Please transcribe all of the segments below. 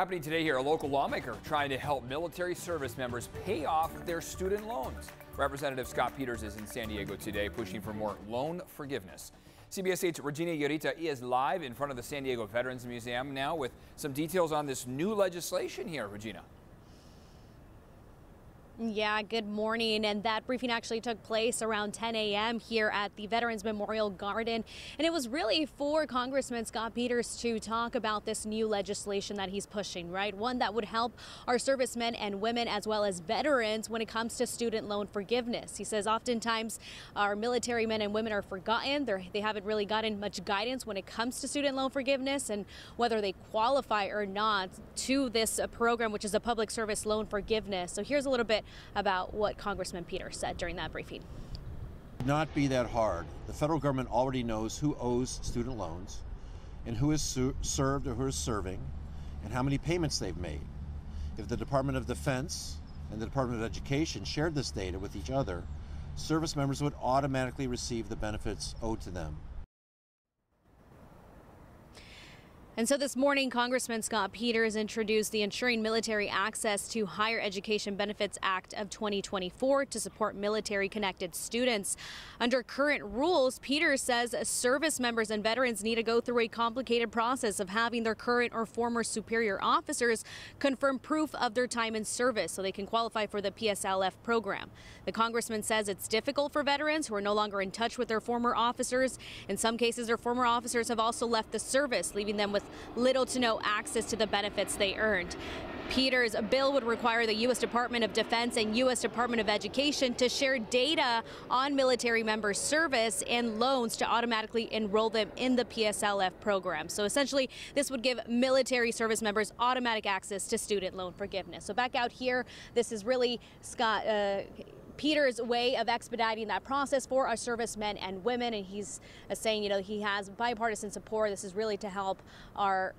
Happening today here, a local lawmaker trying to help military service members pay off their student loans. Representative Scott Peters is in San Diego today pushing for more loan forgiveness. CBS 8's Regina Yurita is live in front of the San Diego Veterans Museum now with some details on this new legislation here, Regina. Yeah, good morning. And that briefing actually took place around 10 a.m. here at the Veterans Memorial Garden. And it was really for Congressman Scott Peters to talk about this new legislation that he's pushing, right? One that would help our servicemen and women as well as veterans when it comes to student loan forgiveness. He says oftentimes our military men and women are forgotten. They're, they haven't really gotten much guidance when it comes to student loan forgiveness and whether they qualify or not to this program, which is a public service loan forgiveness. So here's a little bit about what Congressman Peters said during that briefing. Not be that hard. The federal government already knows who owes student loans and who is su- served or who is serving and how many payments they've made. If the Department of Defense and the Department of Education shared this data with each other, service members would automatically receive the benefits owed to them. And so this morning, Congressman Scott Peters introduced the Ensuring Military Access to Higher Education Benefits Act of 2024 to support military connected students. Under current rules, Peters says service members and veterans need to go through a complicated process of having their current or former superior officers confirm proof of their time in service so they can qualify for the PSLF program. The congressman says it's difficult for veterans who are no longer in touch with their former officers. In some cases, their former officers have also left the service, leaving them with little to no access to the benefits they earned. Peters' bill would require the U.S. Department of Defense and U.S. Department of Education to share data on military members' service and loans to automatically enroll them in the PSLF program. So essentially, this would give military service members automatic access to student loan forgiveness. So back out here, this is really Scott. Uh, Peters' way of expediting that process for our servicemen and women. And he's uh, saying, you know, he has bipartisan support. This is really to help our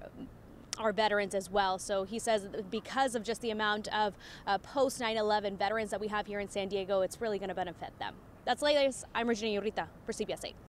our veterans as well. So he says because of just the amount of uh, post 9 11 veterans that we have here in San Diego, it's really going to benefit them. That's latest. I'm Regina Yurita for CBS 8.